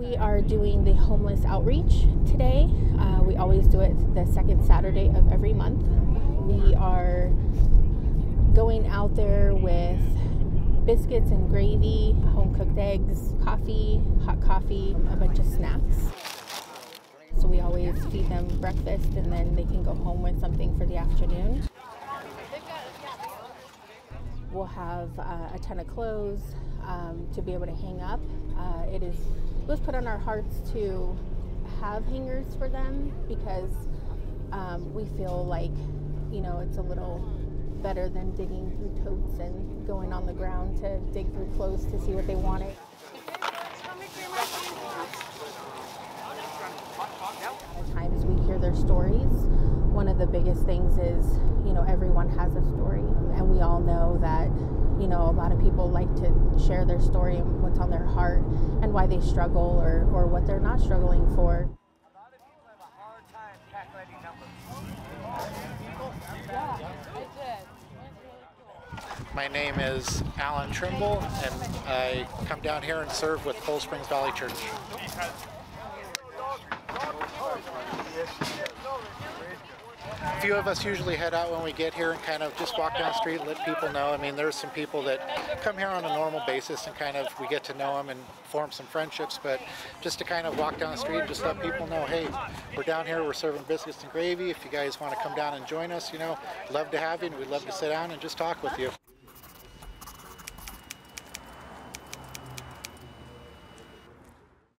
We are doing the homeless outreach today. Uh, we always do it the second Saturday of every month. We are going out there with biscuits and gravy, home cooked eggs, coffee, hot coffee, a bunch of snacks. So we always feed them breakfast and then they can go home with something for the afternoon. We'll have uh, a ton of clothes um, to be able to hang up. Uh, it is was put on our hearts to have hangers for them because um, we feel like you know it's a little better than digging through totes and going on the ground to dig through clothes to see what they wanted. Times we hear their stories. One of the biggest things is, you know, everyone has a story, and we all know that, you know, a lot of people like to share their story and what's on their heart and why they struggle or, or what they're not struggling for. My name is Allen Trimble, and I come down here and serve with Cold Springs Valley Church. A few of us usually head out when we get here and kind of just walk down the street, let people know. I mean, there's some people that come here on a normal basis and kind of we get to know them and form some friendships. But just to kind of walk down the street just let people know, hey, we're down here, we're serving biscuits and gravy. If you guys want to come down and join us, you know, love to have you, and we'd love to sit down and just talk with you.